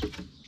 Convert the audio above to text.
Thanks.